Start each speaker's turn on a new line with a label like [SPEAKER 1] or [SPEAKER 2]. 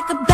[SPEAKER 1] like a